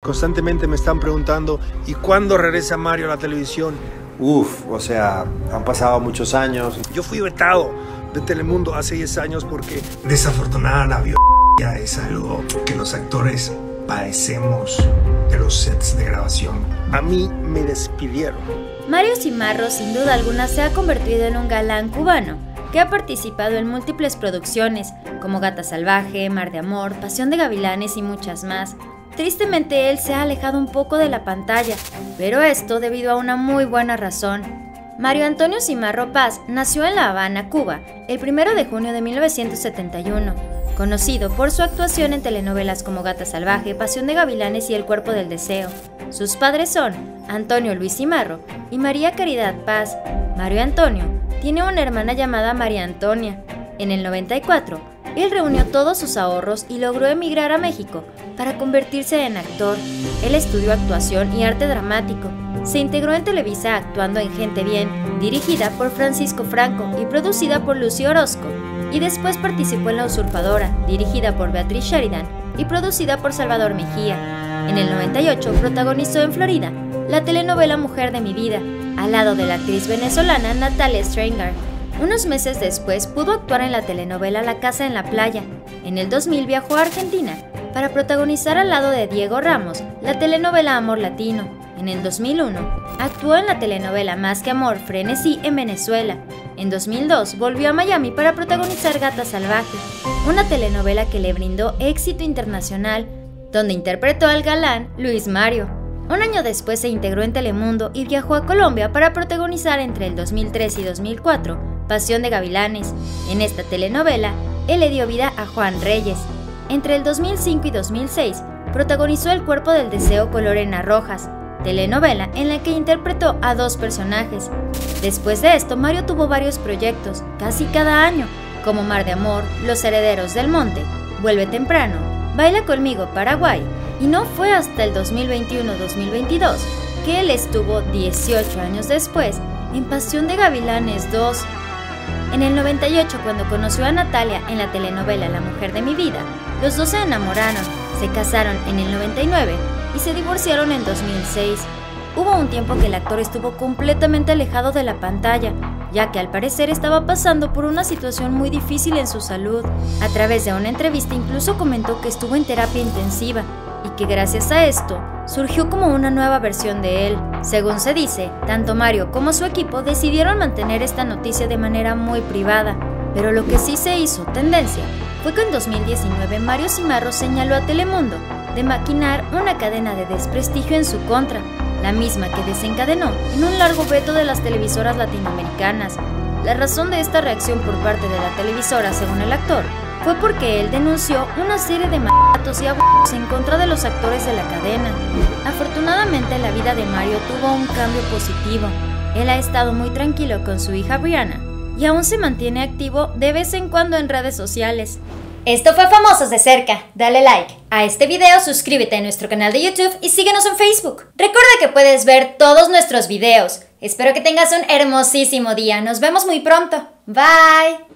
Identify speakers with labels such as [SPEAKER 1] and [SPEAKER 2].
[SPEAKER 1] Constantemente me están preguntando, ¿y cuándo regresa Mario a la televisión?
[SPEAKER 2] Uf, o sea, han pasado muchos años.
[SPEAKER 1] Yo fui vetado de Telemundo hace 10 años porque desafortunada la violencia es algo que los actores padecemos de los sets de grabación. A mí me despidieron.
[SPEAKER 3] Mario Cimarro sin duda alguna se ha convertido en un galán cubano que ha participado en múltiples producciones como Gata Salvaje, Mar de Amor, Pasión de Gavilanes y muchas más. Tristemente él se ha alejado un poco de la pantalla, pero esto debido a una muy buena razón. Mario Antonio Cimarro Paz nació en La Habana, Cuba, el 1 de junio de 1971, conocido por su actuación en telenovelas como Gata Salvaje, Pasión de Gavilanes y El Cuerpo del Deseo. Sus padres son Antonio Luis Cimarro y María Caridad Paz. Mario Antonio tiene una hermana llamada María Antonia. En el 94, él reunió todos sus ahorros y logró emigrar a México para convertirse en actor. Él estudió actuación y arte dramático. Se integró en Televisa actuando en Gente Bien, dirigida por Francisco Franco y producida por Lucio Orozco. Y después participó en La Usurpadora, dirigida por Beatriz Sheridan y producida por Salvador Mejía. En el 98 protagonizó en Florida la telenovela Mujer de mi vida, al lado de la actriz venezolana Natalia Stranger. Unos meses después pudo actuar en la telenovela La Casa en la Playa. En el 2000 viajó a Argentina para protagonizar al lado de Diego Ramos la telenovela Amor Latino. En el 2001 actuó en la telenovela Más que Amor, Frenesí en Venezuela. En 2002 volvió a Miami para protagonizar Gata Salvaje, una telenovela que le brindó éxito internacional, donde interpretó al galán Luis Mario. Un año después se integró en Telemundo y viajó a Colombia para protagonizar entre el 2003 y 2004 Pasión de Gavilanes. En esta telenovela, él le dio vida a Juan Reyes. Entre el 2005 y 2006, protagonizó El cuerpo del deseo con Lorena Rojas, telenovela en la que interpretó a dos personajes. Después de esto, Mario tuvo varios proyectos, casi cada año, como Mar de Amor, Los Herederos del Monte, Vuelve Temprano, Baila conmigo Paraguay, y no fue hasta el 2021-2022 que él estuvo 18 años después en Pasión de Gavilanes 2. En el 98, cuando conoció a Natalia en la telenovela La mujer de mi vida, los dos se enamoraron, se casaron en el 99 y se divorciaron en 2006. Hubo un tiempo que el actor estuvo completamente alejado de la pantalla, ya que al parecer estaba pasando por una situación muy difícil en su salud. A través de una entrevista incluso comentó que estuvo en terapia intensiva y que gracias a esto surgió como una nueva versión de él. Según se dice, tanto Mario como su equipo decidieron mantener esta noticia de manera muy privada, pero lo que sí se hizo tendencia fue que en 2019 Mario Cimarro señaló a Telemundo de maquinar una cadena de desprestigio en su contra, la misma que desencadenó en un largo veto de las televisoras latinoamericanas. La razón de esta reacción por parte de la televisora, según el actor, fue porque él denunció una serie de matos y abusos en contra de los actores de la cadena. Afortunadamente la vida de Mario tuvo un cambio positivo. Él ha estado muy tranquilo con su hija Brianna y aún se mantiene activo de vez en cuando en redes sociales. Esto fue Famosos de Cerca. Dale like a este video, suscríbete a nuestro canal de YouTube y síguenos en Facebook. Recuerda que puedes ver todos nuestros videos. Espero que tengas un hermosísimo día. Nos vemos muy pronto. Bye.